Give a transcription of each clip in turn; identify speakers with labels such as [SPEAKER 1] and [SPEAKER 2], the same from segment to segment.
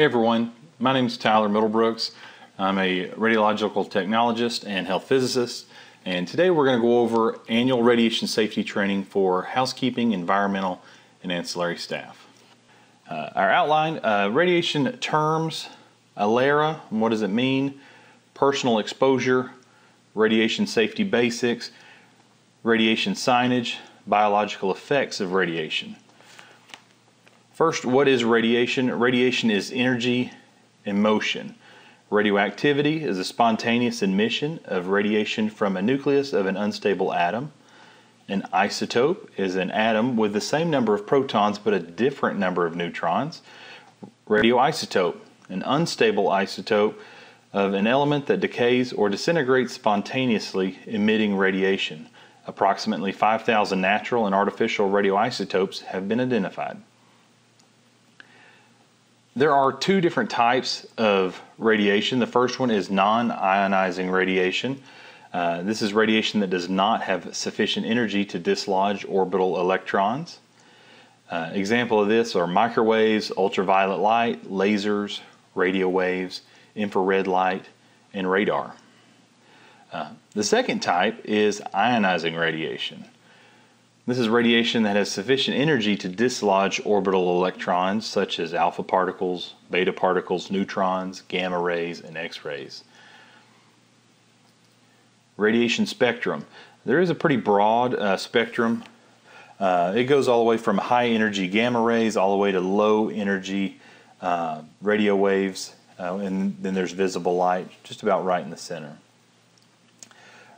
[SPEAKER 1] Hey everyone, my name is Tyler Middlebrooks. I'm a radiological technologist and health physicist, and today we're going to go over annual radiation safety training for housekeeping, environmental, and ancillary staff. Uh, our outline uh, radiation terms, ALARA, what does it mean? Personal exposure, radiation safety basics, radiation signage, biological effects of radiation. First, what is radiation? Radiation is energy in motion. Radioactivity is a spontaneous emission of radiation from a nucleus of an unstable atom. An isotope is an atom with the same number of protons but a different number of neutrons. Radioisotope, an unstable isotope of an element that decays or disintegrates spontaneously, emitting radiation. Approximately 5,000 natural and artificial radioisotopes have been identified. There are two different types of radiation. The first one is non ionizing radiation. Uh, this is radiation that does not have sufficient energy to dislodge orbital electrons. Uh, example of this are microwaves, ultraviolet light, lasers, radio waves, infrared light, and radar. Uh, the second type is ionizing radiation. This is radiation that has sufficient energy to dislodge orbital electrons such as alpha particles, beta particles, neutrons, gamma rays, and X rays. Radiation spectrum. There is a pretty broad uh, spectrum. Uh, it goes all the way from high energy gamma rays all the way to low energy uh, radio waves, uh, and then there's visible light just about right in the center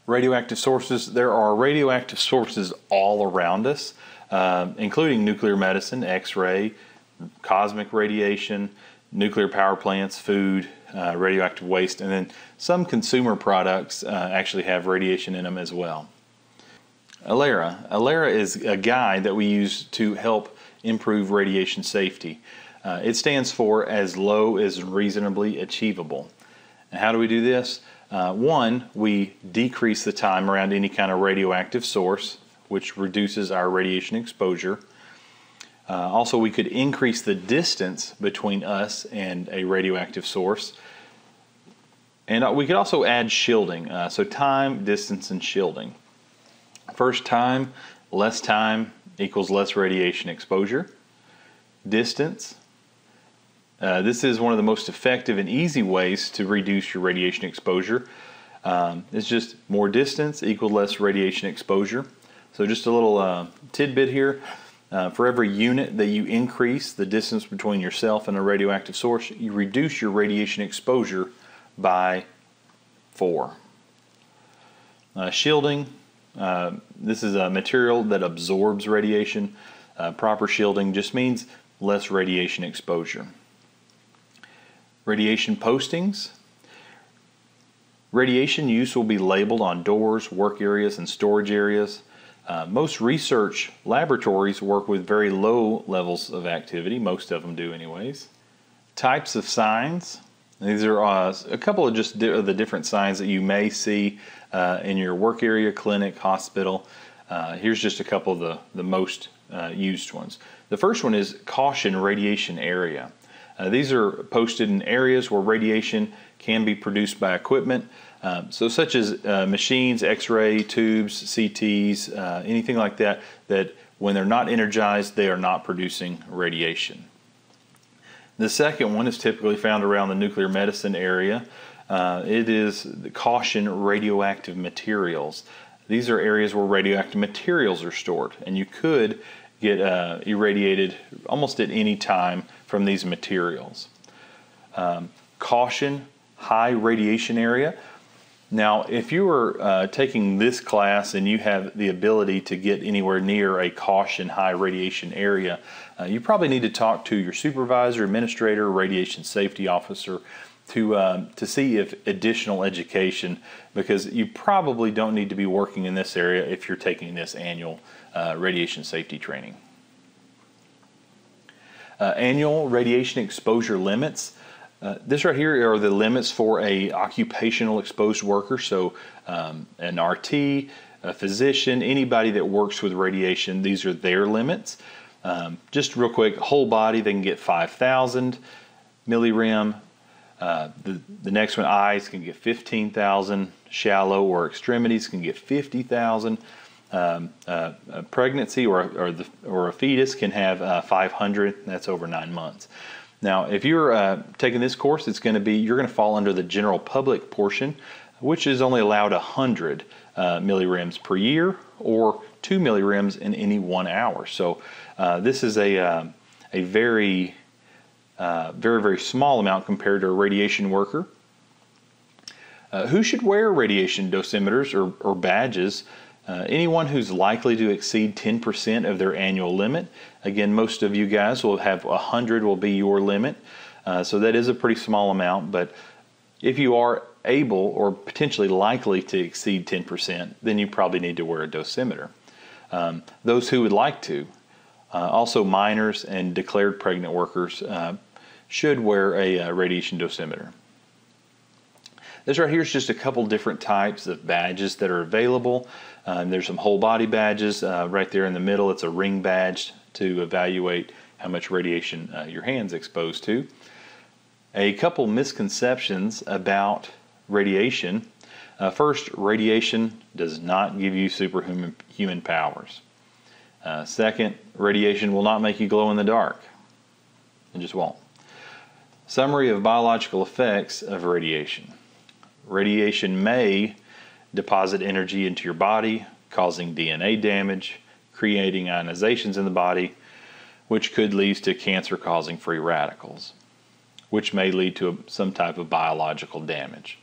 [SPEAKER 1] radioactive sources. There are radioactive sources all around us, uh, including nuclear medicine, X ray, cosmic radiation, nuclear power plants, food, uh, radioactive waste, and then some consumer products uh, actually have radiation in them as well. ALARA. ALARA is a guide that we use to help improve radiation safety. Uh, it stands for as low as reasonably achievable. And how do we do this? Uh, one, we decrease the time around any kind of radioactive source, which reduces our radiation exposure. Uh, also, we could increase the distance between us and a radioactive source. And uh, we could also add shielding. Uh, so, time, distance, and shielding. First, time, less time equals less radiation exposure. Distance, uh, this is one of the most effective and easy ways to reduce your radiation exposure. Um, it's just more distance equal less radiation exposure. So just a little uh, tidbit here. Uh, for every unit that you increase the distance between yourself and a radioactive source, you reduce your radiation exposure by four. Uh, shielding, uh, this is a material that absorbs radiation. Uh, proper shielding just means less radiation exposure. Radiation postings. Radiation use will be labeled on doors, work areas, and storage areas. Uh, most research laboratories work with very low levels of activity, most of them do, anyways. Types of signs. These are uh, a couple of just di- the different signs that you may see uh, in your work area, clinic, hospital. Uh, here's just a couple of the, the most uh, used ones. The first one is caution radiation area. Uh, these are posted in areas where radiation can be produced by equipment, um, so such as uh, machines, X-ray tubes, CTs, uh, anything like that. That when they're not energized, they are not producing radiation. The second one is typically found around the nuclear medicine area. Uh, it is caution radioactive materials. These are areas where radioactive materials are stored, and you could get uh, irradiated almost at any time from these materials. Um, caution, high radiation area. Now, if you are uh, taking this class and you have the ability to get anywhere near a caution high radiation area, uh, you probably need to talk to your supervisor, administrator, radiation safety officer to um, to see if additional education because you probably don't need to be working in this area if you're taking this annual uh, radiation safety training. Uh, annual radiation exposure limits. Uh, this right here are the limits for a occupational exposed worker. So um, an RT, a physician, anybody that works with radiation, these are their limits. Um, just real quick, whole body they can get 5,000. millirem. Uh, the, the next one, eyes can get 15,000. Shallow or extremities can get 50,000. Um, uh, a pregnancy or, or, the, or a fetus can have uh, 500. That's over nine months. Now, if you're uh, taking this course, it's going to be you're going to fall under the general public portion, which is only allowed 100 uh, millirems per year or two millirems in any one hour. So uh, this is a uh, a very uh, very very small amount compared to a radiation worker. Who should wear radiation dosimeters or, or badges? Uh, anyone who's likely to exceed 10% of their annual limit. Again, most of you guys will have 100 will be your limit. Uh, so that is a pretty small amount, but if you are able or potentially likely to exceed 10%, then you probably need to wear a dosimeter. Um, those who would like to, uh, also minors and declared pregnant workers, uh, should wear a, uh, radiation dosimeter. This right here is just a couple different types of badges that are available. Um, there's some whole body badges uh, right there in the middle. It's a ring badge to evaluate how much radiation uh, your hand's exposed to. A couple misconceptions about radiation. Uh, first, radiation does not give you superhuman human powers. Uh, second, radiation will not make you glow in the dark. It just won't. Summary of biological effects of radiation. Radiation may deposit energy into your body, causing DNA damage, creating ionizations in the body, which could lead to cancer causing free radicals, which may lead to some type of biological damage.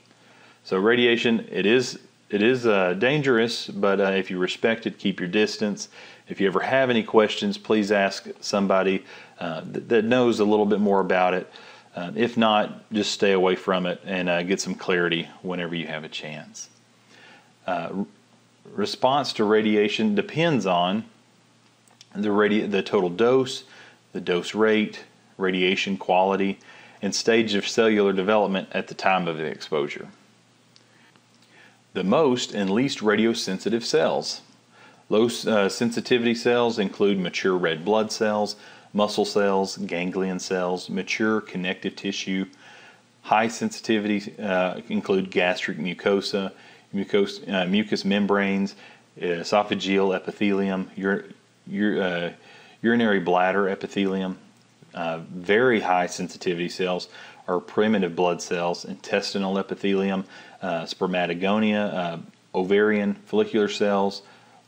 [SPEAKER 1] So radiation, it is it is uh, dangerous, but uh, if you respect it, keep your distance. If you ever have any questions, please ask somebody uh, that, that knows a little bit more about it. Uh, if not, just stay away from it and uh, get some clarity whenever you have a chance. Uh, response to radiation depends on the, radi- the total dose, the dose rate, radiation quality, and stage of cellular development at the time of the exposure. The most and least radiosensitive cells. Low uh, sensitivity cells include mature red blood cells, muscle cells, ganglion cells, mature connective tissue. High sensitivity uh, include gastric mucosa, mucous, uh, mucous membranes, esophageal epithelium, ur, ur, uh, urinary bladder epithelium. Uh, very high sensitivity cells are primitive blood cells, intestinal epithelium, uh, spermatogonia, uh, ovarian follicular cells,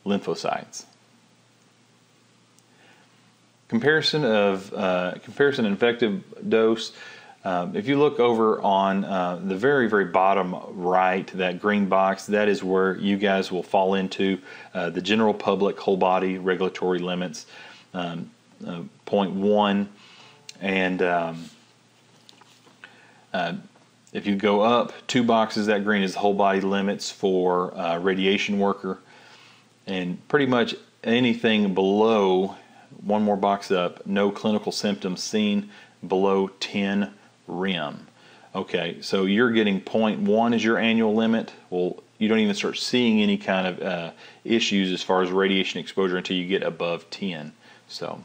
[SPEAKER 1] lymphocytes. Comparison of uh, comparison effective dose. Um, if you look over on uh, the very, very bottom right, that green box, that is where you guys will fall into uh, the general public whole body regulatory limits, um, uh, point one. And um, uh, if you go up two boxes, that green is the whole body limits for uh, radiation worker. And pretty much anything below one more box up, no clinical symptoms seen below 10 rem. Okay, so you're getting 0.1 as your annual limit. Well, you don't even start seeing any kind of uh, issues as far as radiation exposure until you get above 10. So.